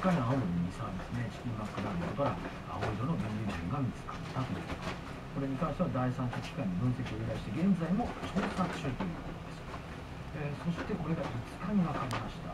深い青のミサーすねチキンマックランドから青色の原油源が見つかったということこれに関しては第三者機関に分析を依頼して現在も調査中ということです、えーそしてこれが5日に分かりました。